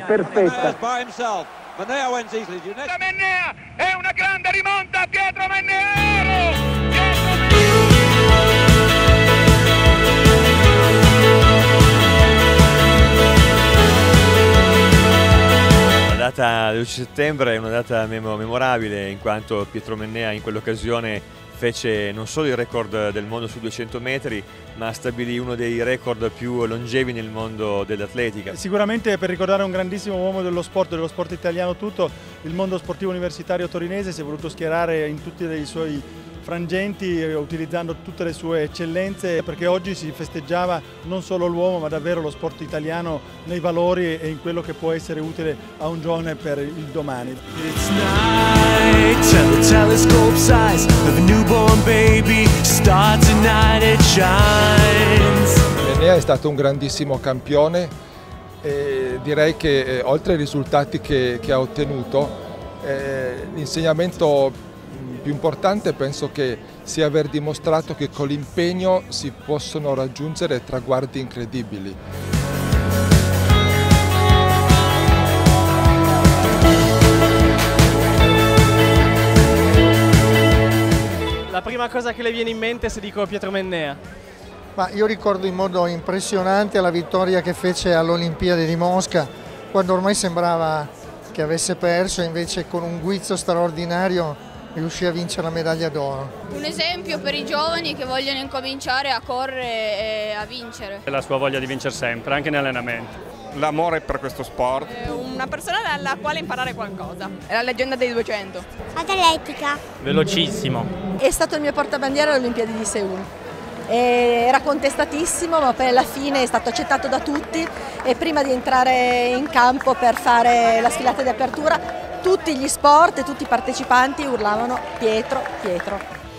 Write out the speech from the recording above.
perfetta. Mennea è una grande rimonta, Pietro Mennea! La data del 12 settembre è una data memorabile in quanto Pietro Mennea in quell'occasione fece non solo il record del mondo su 200 metri, ma stabilì uno dei record più longevi nel mondo dell'atletica. Sicuramente per ricordare un grandissimo uomo dello sport, dello sport italiano tutto, il mondo sportivo universitario torinese si è voluto schierare in tutti i suoi frangenti utilizzando tutte le sue eccellenze perché oggi si festeggiava non solo l'uomo ma davvero lo sport italiano nei valori e in quello che può essere utile a un giovane per il domani. Enea è stato un grandissimo campione e direi che eh, oltre ai risultati che, che ha ottenuto eh, l'insegnamento più importante penso che sia aver dimostrato che con l'impegno si possono raggiungere traguardi incredibili. La prima cosa che le viene in mente se dico Pietro Mennea? Ma io ricordo in modo impressionante la vittoria che fece all'Olimpiade di Mosca, quando ormai sembrava che avesse perso e invece con un guizzo straordinario riuscì a vincere la medaglia d'oro. Un esempio per i giovani che vogliono incominciare a correre e a vincere. La sua voglia di vincere sempre, anche in allenamento. L'amore per questo sport. Una persona dalla quale imparare qualcosa. È la leggenda dei 200. Atletica. Velocissimo. È stato il mio portabandiera alle Olimpiadi di Seul. Era contestatissimo ma poi alla fine è stato accettato da tutti e prima di entrare in campo per fare la sfilata di apertura tutti gli sport e tutti i partecipanti urlavano Pietro, Pietro.